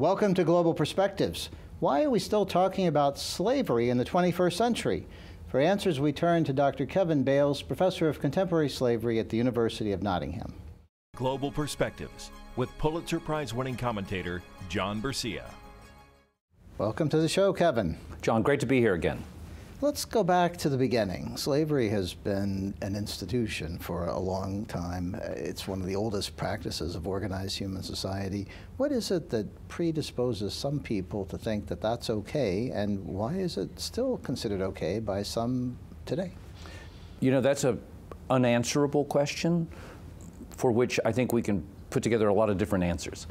Welcome to Global Perspectives. Why are we still talking about slavery in the 21st century? For answers, we turn to Dr. Kevin Bales, professor of contemporary slavery at the University of Nottingham. Global Perspectives with Pulitzer Prize winning commentator John Bersia. Welcome to the show, Kevin. John, great to be here again. Let's go back to the beginning. Slavery has been an institution for a long time. It's one of the oldest practices of organized human society. What is it that predisposes some people to think that that's okay, and why is it still considered okay by some today? You know, that's an unanswerable question for which I think we can put together a lot of different answers.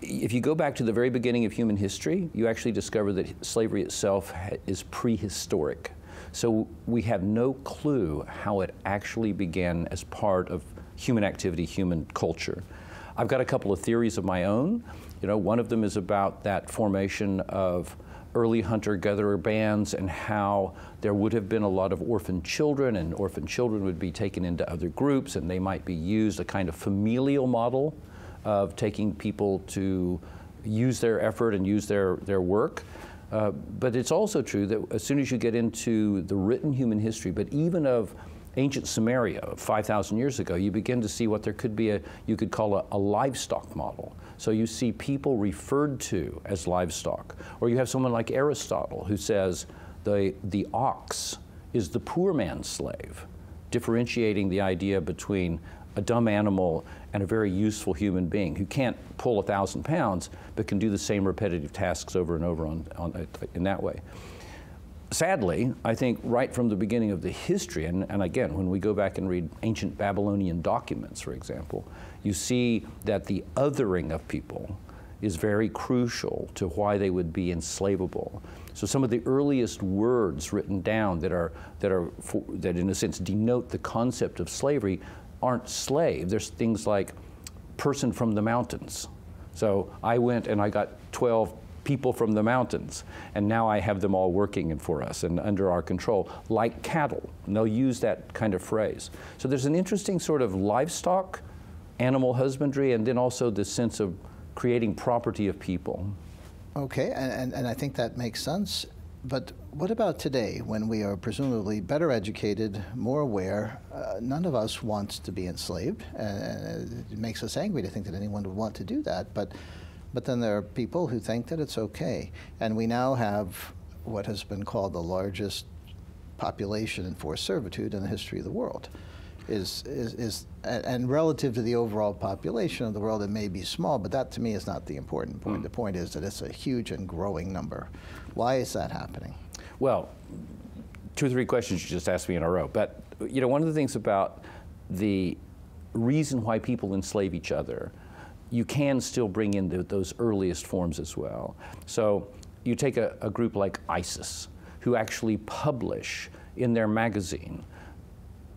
If you go back to the very beginning of human history, you actually discover that slavery itself is prehistoric. So we have no clue how it actually began as part of human activity, human culture. I've got a couple of theories of my own. You know, one of them is about that formation of early hunter gatherer bands and how there would have been a lot of orphan children, and orphan children would be taken into other groups, and they might be used a kind of familial model of taking people to use their effort and use their, their work. Uh, but it's also true that as soon as you get into the written human history, but even of ancient Sumeria 5,000 years ago, you begin to see what there could be a, you could call a, a, livestock model. So you see people referred to as livestock. Or you have someone like Aristotle who says the, the ox is the poor man's slave, differentiating the idea between a dumb animal and a very useful human being who can't pull a thousand pounds but can do the same repetitive tasks over and over on, on, in that way sadly, I think right from the beginning of the history, and, and, again, when we go back and read ancient Babylonian documents, for example, you see that the othering of people is very crucial to why they would be enslavable. So some of the earliest words written down that are that are for, that in a sense denote the concept of slavery aren't slave. There's things like person from the mountains. So I went and I got 12 people from the mountains. And now I have them all working for us and under our control, like cattle. And they'll use that kind of phrase. So there's an interesting sort of livestock, animal husbandry, and then also the sense of creating property of people. Okay, and, and, and I think that makes sense. But what about today when we are presumably better educated, more aware? Uh, none of us wants to be enslaved. and it makes us angry to think that anyone would want to do that. But but then there are people who think that it's okay. And we now have what has been called the largest population in forced servitude in the history of the world. Is, is, is, and relative to the overall population of the world, it may be small, but that to me is not the important point. Mm. The point is that it's a huge and growing number. Why is that happening? Well, two or three questions you just asked me in a row. But you know, one of the things about the reason why people enslave each other you can still bring in the, those earliest forms as well. So you take a, a group like ISIS, who actually publish in their magazine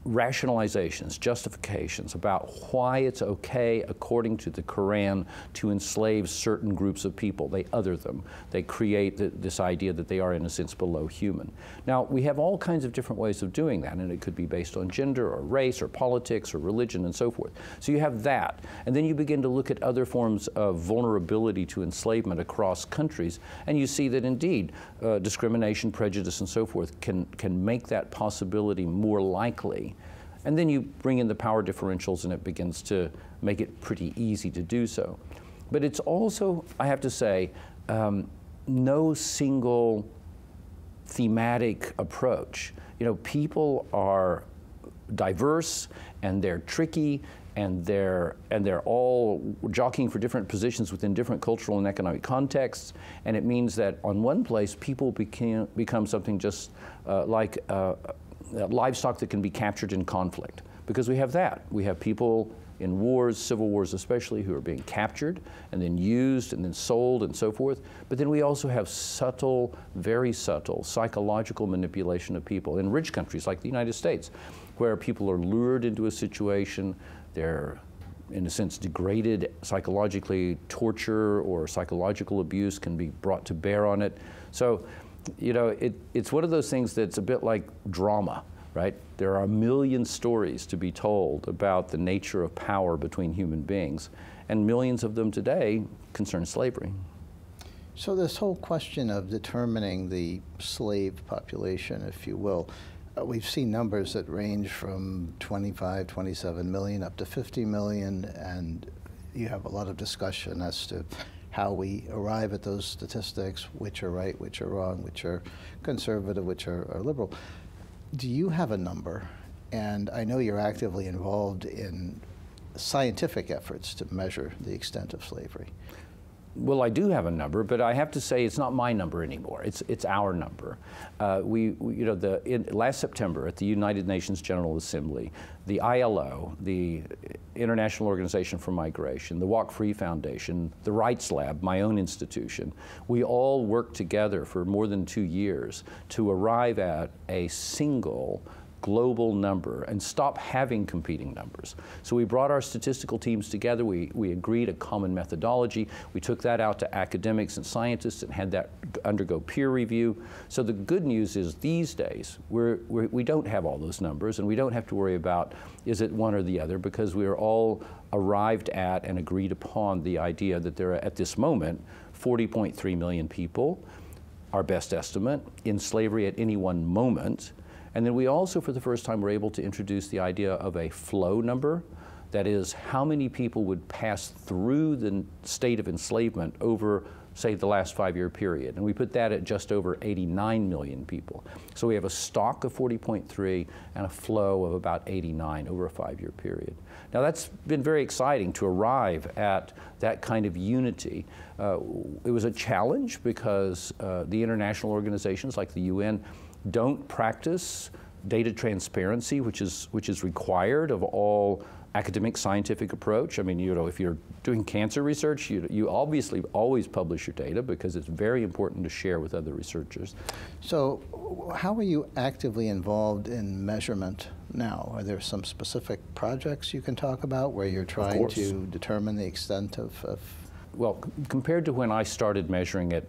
rationalizations, justifications about why it's okay, according to the Quran, to enslave certain groups of people. They other them. They create the, this idea that they are, in a sense, below human. Now, we have all kinds of different ways of doing that, and it could be based on gender or race or politics or religion and so forth. So you have that. And then you begin to look at other forms of vulnerability to enslavement across countries, and you see that indeed uh, discrimination, prejudice, and so forth can, can make that possibility more likely and then you bring in the power differentials and it begins to make it pretty easy to do so. But it's also, I have to say, um, no single thematic approach. You know, people are diverse and they're tricky and they're and they're all jockeying for different positions within different cultural and economic contexts. And it means that on one place, people became, become something just uh, like uh, Uh, livestock that can be captured in conflict. Because we have that. We have people in wars, civil wars especially, who are being captured and then used and then sold and so forth. But then we also have subtle, very subtle psychological manipulation of people in rich countries like the United States, where people are lured into a situation, they're in a sense degraded psychologically, torture or psychological abuse can be brought to bear on it. So you know, it, it's one of those things that's a bit like drama, right? There are a million stories to be told about the nature of power between human beings, and millions of them today concern slavery. So, this whole question of determining the slave population, if you will, uh, we've seen numbers that range from 25, 27 million up to 50 million, and you have a lot of discussion as to how we arrive at those statistics, which are right, which are wrong, which are conservative, which are, are liberal. Do you have a number? And I know you're actively involved in scientific efforts to measure the extent of slavery. Well, I do have a number, but I have to say it's not my number anymore. It's, it's our number. Uh, we, we, you know, the, in, last September at the United Nations General Assembly, the ILO, the International Organization for Migration, the Walk Free Foundation, the Rights Lab, my own institution, we all worked together for more than two years to arrive at a single global number and stop having competing numbers. So we brought our statistical teams together. We, we agreed a common methodology. We took that out to academics and scientists and had that undergo peer review. So the good news is these days we're, we're, we do not have all those numbers and we don't have to worry about is it one or the other because we are all arrived at and agreed upon the idea that there are at this moment 40.3 million people, our best estimate, in slavery at any one moment. And then we also, for the first time, were able to introduce the idea of a flow number. That is, how many people would pass through the state of enslavement over, say, the last five year period. And we put that at just over 89 million people. So we have a stock of 40.3 and a flow of about 89 over a five year period. Now, that's been very exciting to arrive at that kind of unity. Uh, it was a challenge because uh, the international organizations like the UN don't practice data transparency, which is, which is required of all academic scientific approach. I mean, you know, if you're doing cancer research, you, you obviously always publish your data because it's very important to share with other researchers. So, how are you actively involved in measurement now? Are there some specific projects you can talk about where you're trying to determine the extent of, of well, compared to when I started measuring it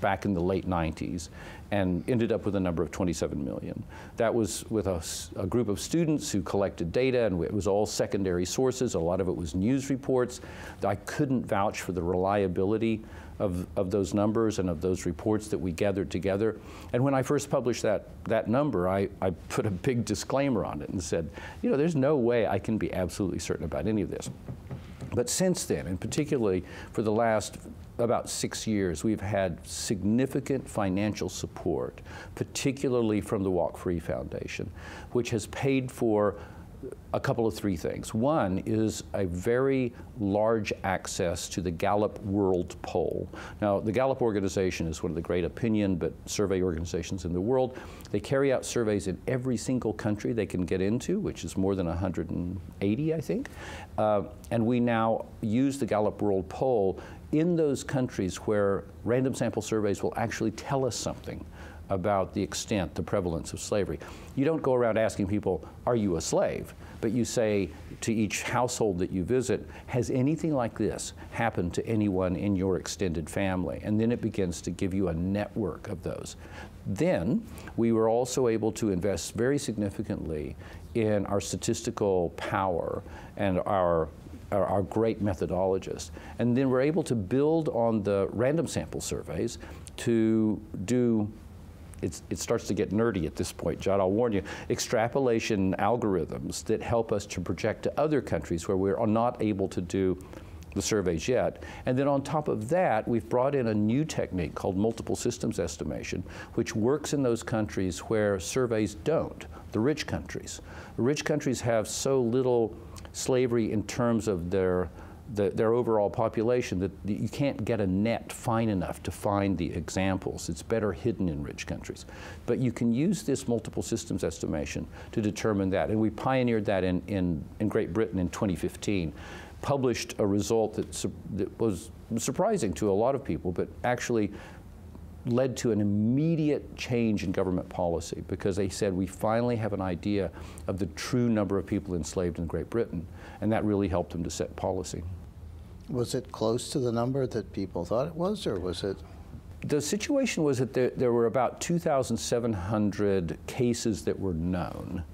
back in the late 90s and ended up with a number of 27 million. That was with a, a, group of students who collected data, and it was all secondary sources. A lot of it was news reports. I couldn't vouch for the reliability of, of those numbers and of those reports that we gathered together. And when I first published that, that number, I, I put a big disclaimer on it and said, you know, there's no way I can be absolutely certain about any of this. But since then, and particularly for the last about six years, we've had significant financial support, particularly from the Walk Free Foundation, which has paid for a couple of three things. One is a very large access to the Gallup World Poll. Now, the Gallup organization is one of the great opinion but survey organizations in the world. They carry out surveys in every single country they can get into, which is more than 180, I think. Uh, and we now use the Gallup World Poll in those countries where random sample surveys will actually tell us something about the extent, the prevalence of slavery. You don't go around asking people, Are you a slave? But you say to each household that you visit, Has anything like this happened to anyone in your extended family? And then it begins to give you a network of those. Then we were also able to invest very significantly in our statistical power and our our, our, great methodologists. And then we're able to build on the random sample surveys to do it starts to get nerdy at this point, John. I'll warn you. Extrapolation algorithms that help us to project to other countries where we're not able to do the surveys yet. And then on top of that, we've brought in a new technique called multiple systems estimation, which works in those countries where surveys don't, the rich countries. The rich countries have so little slavery in terms of their the, their overall population that you can't get a net fine enough to find the examples. It's better hidden in rich countries. But you can use this multiple systems estimation to determine that. And we pioneered that in, in, in Great Britain in 2015. Published a result that, that was surprising to a lot of people, but actually led to an immediate change in government policy because they said we finally have an idea of the true number of people enslaved in Great Britain, and that really helped them to set policy. Was it close to the number that people thought it was, or was it? The situation was that there, there were about 2,700 cases that were known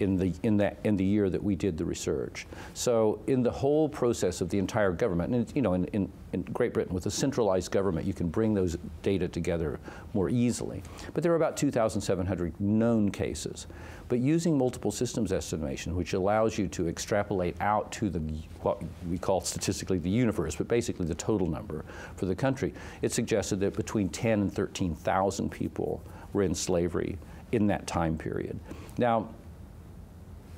in the, in, that, in the year that we did the research. So in the whole process of the entire government, and you know, in, in, in, Great Britain, with a centralized government, you can bring those data together more easily. But there are about 2,700 known cases. But using multiple systems estimation, which allows you to extrapolate out to the what we call statistically the universe, but basically the total number for the country, it suggested that between 10 and 13,000 people were in slavery in that time period. Now,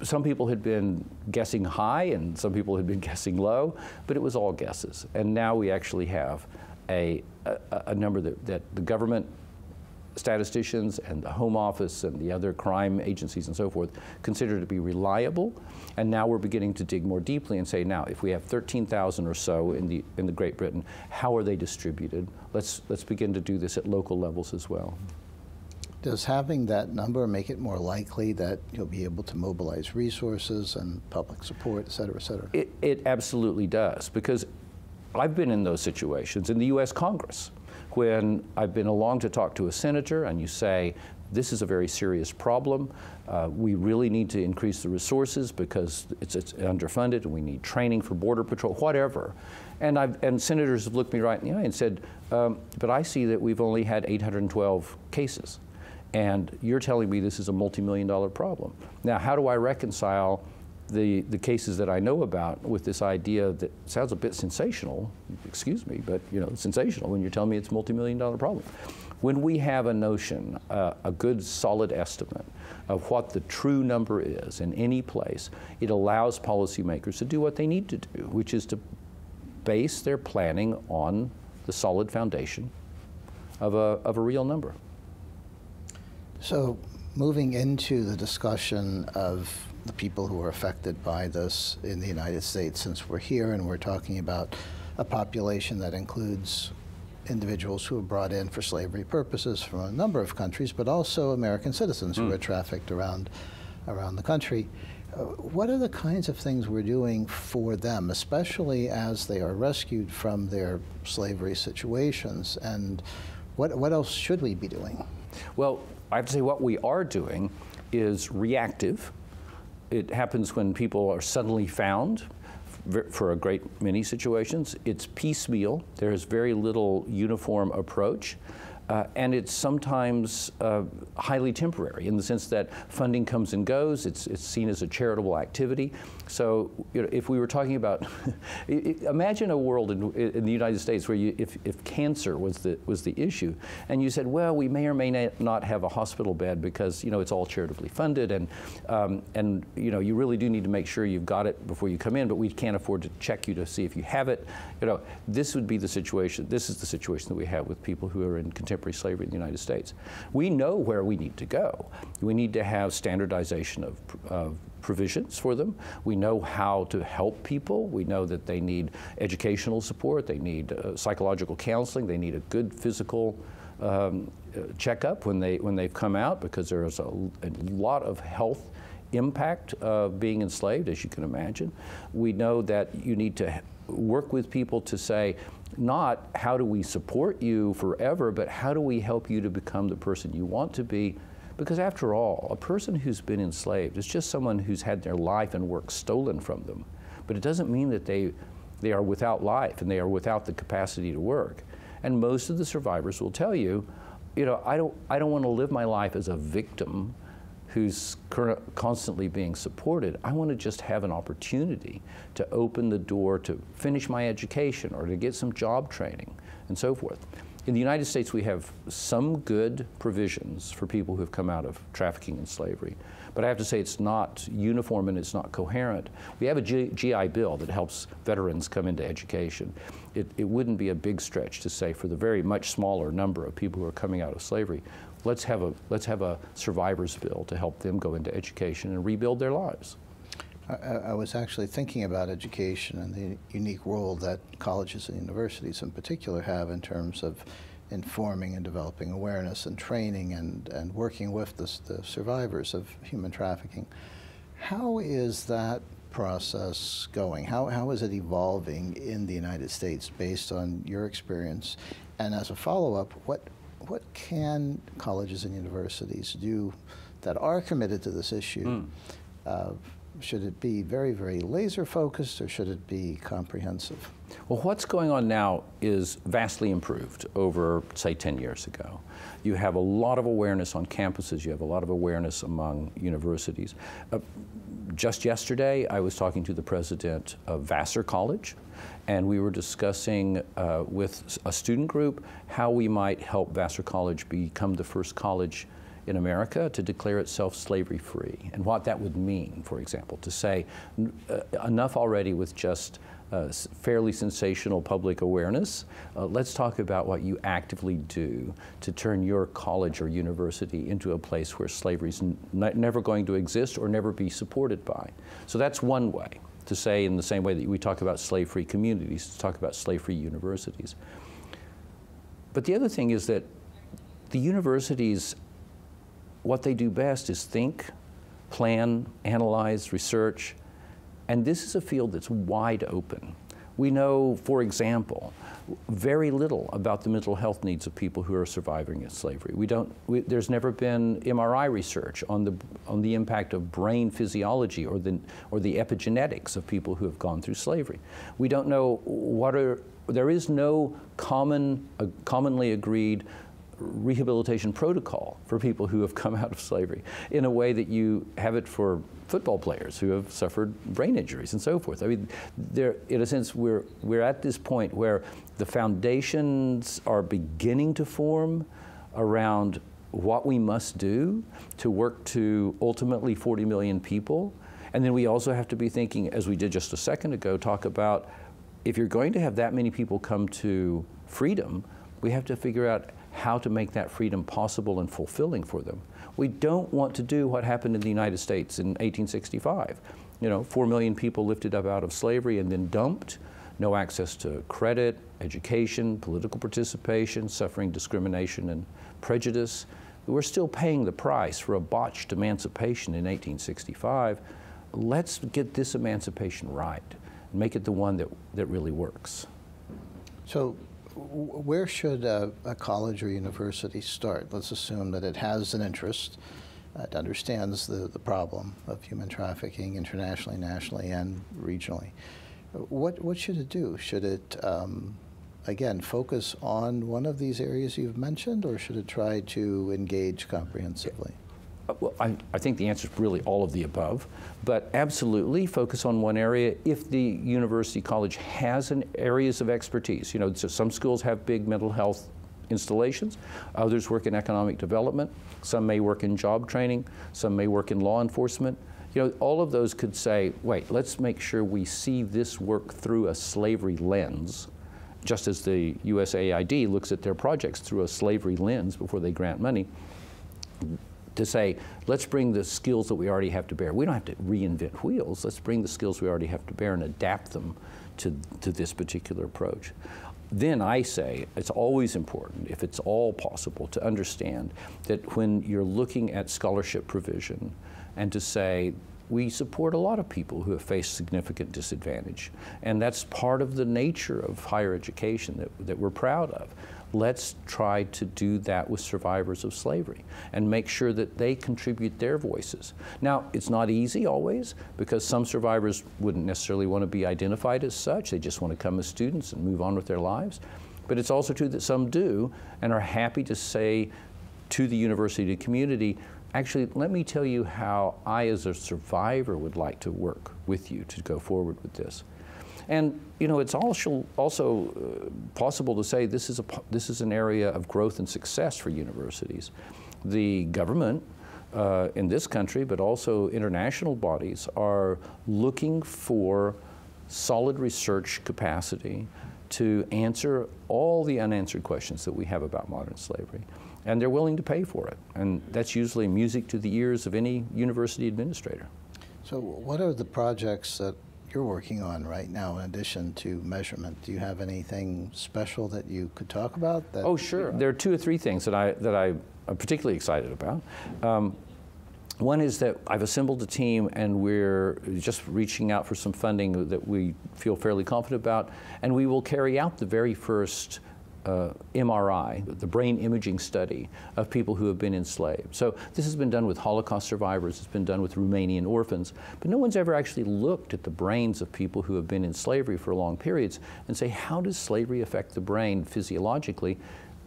some people had been guessing high and some people had been guessing low, but it was all guesses. And now we actually have a, a, a number that, that the government statisticians and the Home Office and the other crime agencies and so forth consider to be reliable. And now we're beginning to dig more deeply and say, now, if we have 13,000 or so in the, in the Great Britain, how are they distributed? Let's, let's begin to do this at local levels as well. Does having that number make it more likely that you'll be able to mobilize resources and public support, et cetera, et cetera? It, it absolutely does, because I've been in those situations in the U.S. Congress when I've been along to talk to a senator and you say, this is a very serious problem. Uh, we really need to increase the resources because it's, it's, underfunded and we need training for Border Patrol, whatever. And, I've, and senators have looked me right in the eye and said, um, but I see that we've only had 812 cases. And you're telling me this is a multi million dollar problem. Now, how do I reconcile the, the cases that I know about with this idea that sounds a bit sensational, excuse me, but you know, sensational when you're telling me it's a multi million dollar problem? When we have a notion, uh, a good solid estimate of what the true number is in any place, it allows policymakers to do what they need to do, which is to base their planning on the solid foundation of a, of a real number. So, moving into the discussion of the people who are affected by this in the United States, since we're here and we're talking about a population that includes individuals who are brought in for slavery purposes from a number of countries, but also American citizens mm. who hmm. are trafficked around, around the country. Uh, what are the kinds of things we're doing for them, especially as they are rescued from their slavery situations? And what, what else should we be doing? Well, I have to say what we are doing is reactive. It happens when people are suddenly found for a great many situations. It's piecemeal. There is very little uniform approach. Uh, and it's sometimes uh, highly temporary in the sense that funding comes and goes. It's, it's seen as a charitable activity. So, you know, if we were talking about, imagine a world in, in, the United States where you, if, if cancer was the, was the issue, and you said, well, we may or may not have a hospital bed because, you know, it's all charitably funded, and, um, and, you know, you really do need to make sure you've got it before you come in, but we can't afford to check you to see if you have it. You know, this would be the situation, this is the situation that we have with people who are in contemporary contemporary slavery in the United States. We know where we need to go. We need to have standardization of, of provisions for them. We know how to help people. We know that they need educational support, they need uh, psychological counseling, they need a good physical um, uh, checkup when, they, when they've come out because there's a, a lot of health impact of being enslaved, as you can imagine. We know that you need to work with people to say, not how do we support you forever, but how do we help you to become the person you want to be? Because after all, a person who's been enslaved is just someone who's had their life and work stolen from them. But it doesn't mean that they, they are without life and they are without the capacity to work. And most of the survivors will tell you, you know, I don't, I don't want to live my life as a victim who's constantly being supported. I want to just have an opportunity to open the door to finish my education or to get some job training and so forth. In the United States, we have some good provisions for people who have come out of trafficking and slavery. But I have to say it's not uniform and it's not coherent. We have a G GI Bill that helps veterans come into education. It, it wouldn't be a big stretch to say for the very much smaller number of people who are coming out of slavery, let's have a, let's have a survivor's bill to help them go into education and rebuild their lives. I, I, was actually thinking about education and the unique role that colleges and universities in particular have in terms of informing and developing awareness and training and, and working with the, the survivors of human trafficking. How is that process going? How, how is it evolving in the United States based on your experience? And as a follow up, what, what can colleges and universities do that are committed to this issue mm. Uh, should it be very, very laser focused or should it be comprehensive? Well, what's going on now is vastly improved over, say, 10 years ago. You have a lot of awareness on campuses, you have a lot of awareness among universities. Uh, just yesterday, I was talking to the president of Vassar College, and we were discussing uh, with a student group how we might help Vassar College become the first college in America to declare itself slavery free and what that would mean, for example, to say uh, enough already with just uh, fairly sensational public awareness. Uh, let's talk about what you actively do to turn your college or university into a place where slavery is never going to exist or never be supported by. So that's one way to say, in the same way that we talk about slave free communities, to talk about slave free universities. But the other thing is that the universities what they do best is think, plan, analyze, research, and this is a field that's wide open. We know, for example, very little about the mental health needs of people who are surviving in slavery. We don't, we, there's never been MRI research on the, on the impact of brain physiology or the, or the epigenetics of people who have gone through slavery. We don't know what are, there is no common, uh, commonly agreed rehabilitation protocol for people who have come out of slavery in a way that you have it for football players who have suffered brain injuries and so forth. I mean, there, in a sense, we're, we're at this point where the foundations are beginning to form around what we must do to work to ultimately 40 million people. And then we also have to be thinking, as we did just a second ago, talk about if you're going to have that many people come to freedom, we have to figure out how to make that freedom possible and fulfilling for them. We don't want to do what happened in the United States in 1865. You know, four million people lifted up out of slavery and then dumped, no access to credit, education, political participation, suffering discrimination and prejudice. We're still paying the price for a botched emancipation in 1865. Let's get this emancipation right and make it the one that, that really works. So where should a, a, college or university start? Let's assume that it has an interest, uh, it understands the, the problem of human trafficking internationally, nationally, and regionally. What, what should it do? Should it, um, again, focus on one of these areas you've mentioned, or should it try to engage comprehensively? Uh, well, I, I, think the answer is really all of the above, but absolutely focus on one area if the university college has an areas of expertise. You know, so some schools have big mental health installations, others work in economic development, some may work in job training, some may work in law enforcement. You know, all of those could say, wait, let's make sure we see this work through a slavery lens, just as the USAID looks at their projects through a slavery lens before they grant money to say, let's bring the skills that we already have to bear. We don't have to reinvent wheels. Let's bring the skills we already have to bear and adapt them to, to this particular approach. Then I say it's always important, if it's all possible, to understand that when you're looking at scholarship provision and to say, we support a lot of people who have faced significant disadvantage. And that's part of the nature of higher education that, that we're proud of. Let's try to do that with survivors of slavery and make sure that they contribute their voices. Now, it's not easy always because some survivors wouldn't necessarily want to be identified as such. They just want to come as students and move on with their lives. But it's also true that some do and are happy to say to the university community, actually, let me tell you how I, as a survivor, would like to work with you to go forward with this. And you know, it's also, also uh, possible to say this is, a, this is an area of growth and success for universities. The government uh, in this country, but also international bodies, are looking for solid research capacity to answer all the unanswered questions that we have about modern slavery. And they're willing to pay for it. And that's usually music to the ears of any university administrator. So, what are the projects that you're working on right now in addition to measurement? Do you have anything special that you could talk about? oh, sure. There are two or three things that I that I am particularly excited about. Um, one is that I've assembled a team and we're just reaching out for some funding that we feel fairly confident about, and we will carry out the very first uh, MRI, the brain imaging study of people who have been enslaved. So this has been done with Holocaust survivors, it's been done with Romanian orphans, but no one's ever actually looked at the brains of people who have been in slavery for long periods and say, how does slavery affect the brain physiologically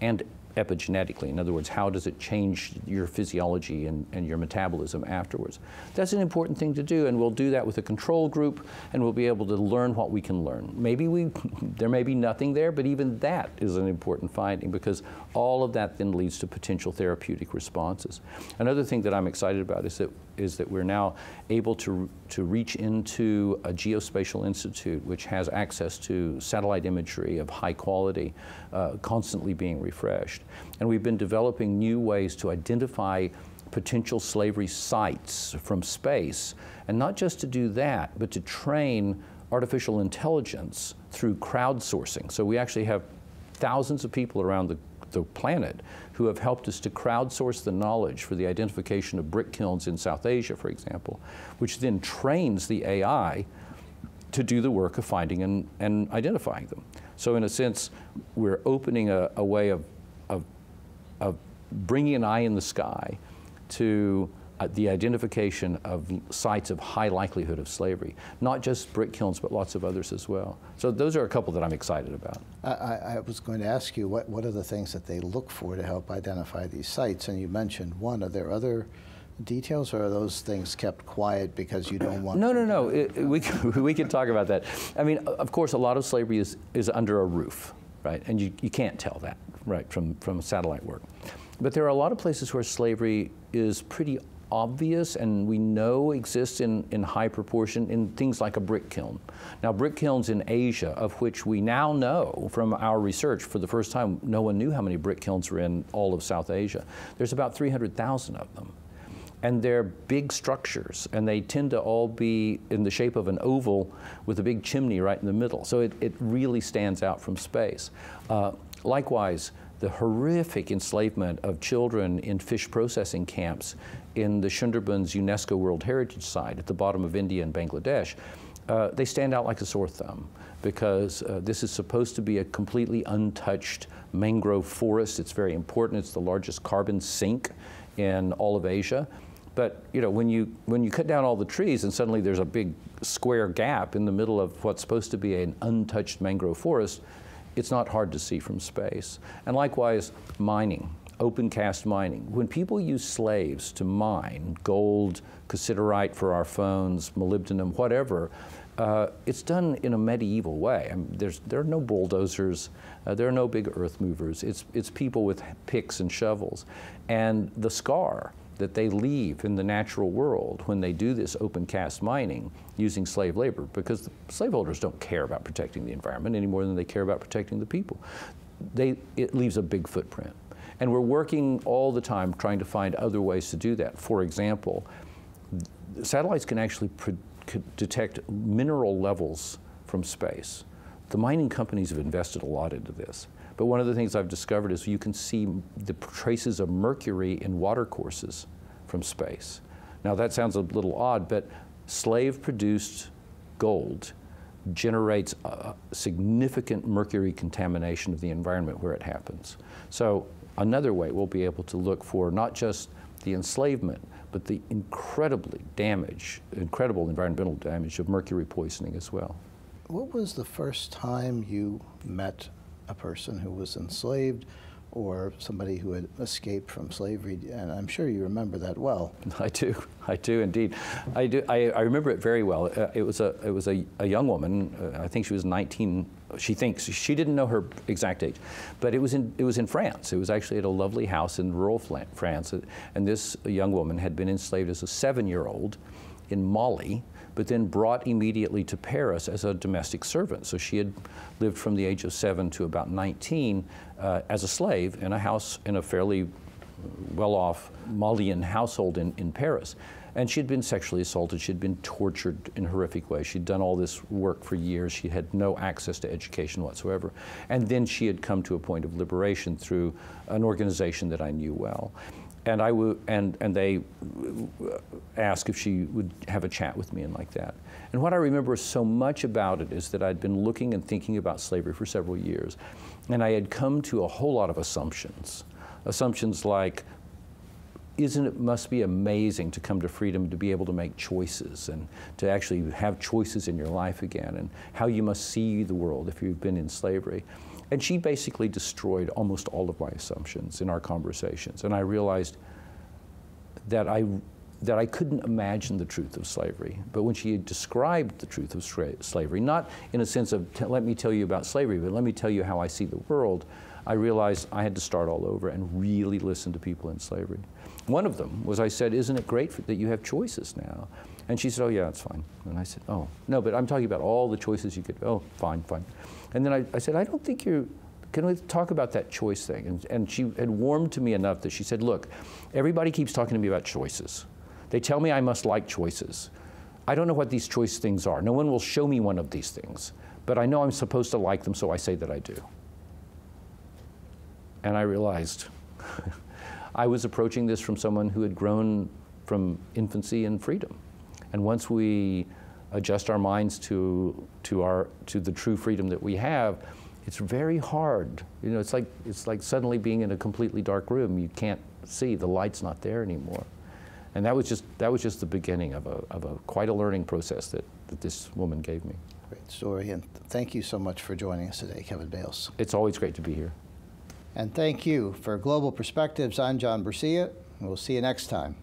and epigenetically. In other words, how does it change your physiology and, and, your metabolism afterwards? That's an important thing to do, and we'll do that with a control group, and we'll be able to learn what we can learn. Maybe we, there may be nothing there, but even that is an important finding because all of that then leads to potential therapeutic responses. Another thing that I'm excited about is that is that we're now able to, to reach into a geospatial institute which has access to satellite imagery of high quality, uh, constantly being refreshed. And we've been developing new ways to identify potential slavery sites from space, and not just to do that, but to train artificial intelligence through crowdsourcing. So we actually have thousands of people around the the planet who have helped us to crowdsource the knowledge for the identification of brick kilns in South Asia, for example, which then trains the AI to do the work of finding and, and identifying them. So, in a sense, we're opening a, a way of, of, of bringing an eye in the sky to Uh, the identification of sites of high likelihood of slavery, not just brick kilns, but lots of others as well. So those are a couple that I'm excited about. I, I, was going to ask you, what, what are the things that they look for to help identify these sites? And you mentioned one. Are there other details, or are those things kept quiet because you don't want? No, no, no. It, we can, we can talk about that. I mean, of course, a lot of slavery is, is under a roof, right? And you, you can't tell that, right, from, from satellite work. But there are a lot of places where slavery is pretty obvious and we know exists in, in high proportion in things like a brick kiln. Now, brick kilns in Asia, of which we now know from our research for the first time, no one knew how many brick kilns were in all of South Asia. There's about 300,000 of them. And they're big structures, and they tend to all be in the shape of an oval with a big chimney right in the middle. So it, it really stands out from space. Uh, likewise, the horrific enslavement of children in fish processing camps in the Sundarbans UNESCO World Heritage Site at the bottom of India and Bangladesh, uh, they stand out like a sore thumb because uh, this is supposed to be a completely untouched mangrove forest. It's very important. It's the largest carbon sink in all of Asia. But you know, when you when you cut down all the trees and suddenly there's a big square gap in the middle of what's supposed to be an untouched mangrove forest, it's not hard to see from space. And likewise, mining, open cast mining. When people use slaves to mine gold, cassiterite for our phones, molybdenum, whatever, uh, it's done in a medieval way. I mean, there are no bulldozers, uh, there are no big earth movers. It's, it's people with picks and shovels. And the scar that they leave in the natural world when they do this open cast mining using slave labor because the slaveholders don't care about protecting the environment any more than they care about protecting the people. They, it leaves a big footprint. And we're working all the time trying to find other ways to do that. For example, satellites can actually detect mineral levels from space. The mining companies have invested a lot into this. But one of the things I've discovered is you can see the traces of mercury in water courses from space. Now that sounds a little odd, but slave produced gold generates significant mercury contamination of the environment where it happens. So another way we'll be able to look for not just the enslavement, but the incredibly damage, incredible environmental damage of mercury poisoning as well. What was the first time you met a person who was enslaved or somebody who had escaped from slavery, and I'm sure you remember that well. I do, I do indeed. I do. I, I remember it very well. Uh, it was a it was a, a young woman. Uh, I think she was 19. She thinks she didn't know her exact age, but it was in it was in France. It was actually at a lovely house in rural France, and this young woman had been enslaved as a seven-year-old in Mali but then brought immediately to Paris as a domestic servant. So she had lived from the age of seven to about 19 uh, as a slave in a house in a fairly well off Malian household in, in Paris. And she had been sexually assaulted. She had been tortured in horrific ways. She'd done all this work for years. She had no access to education whatsoever. And then she had come to a point of liberation through an organization that I knew well. and I w- and and they asked if she would have a chat with me and like that. And what I remember so much about it is that I'd been looking and thinking about slavery for several years, and I had come to a whole lot of assumptions. Assumptions like isn't it must be amazing to come to freedom to be able to make choices and to actually have choices in your life again and how you must see the world if you've been in slavery. And she basically destroyed almost all of my assumptions in our conversations. And i realized that i that i couldn't imagine the truth of slavery. But when she described the truth of slavery not in a sense of "T- let me tell you about slavery but let me tell you how i see the world i realized i had to start all over and really listen to people in slavery one of them was I said, Isn't it great that you have choices now? And she said, Oh, yeah, it's fine. And I said, Oh, no, but I'm talking about all the choices you could. Oh, fine, fine. And then I, I said, I don't think you're. Can we talk about that choice thing? And, and she had warmed to me enough that she said, Look, everybody keeps talking to me about choices. They tell me I must like choices. I don't know what these choice things are. No one will show me one of these things. But I know I'm supposed to like them, so I say that I do. And I realized I was approaching this from someone who had grown from infancy in freedom. And once we adjust our minds to, to, our, to the true freedom that we have, it's very hard. You know, it's like, it's like suddenly being in a completely dark room. You can't see, the light's not there anymore. And that was just, that was just the beginning of, a, of a, quite a learning process that, that this woman gave me. Great story, and thank you so much for joining us today, Kevin Bales. It's always great to be here. And thank you for Global Perspectives. I'm John Bersia. We'll see you next time.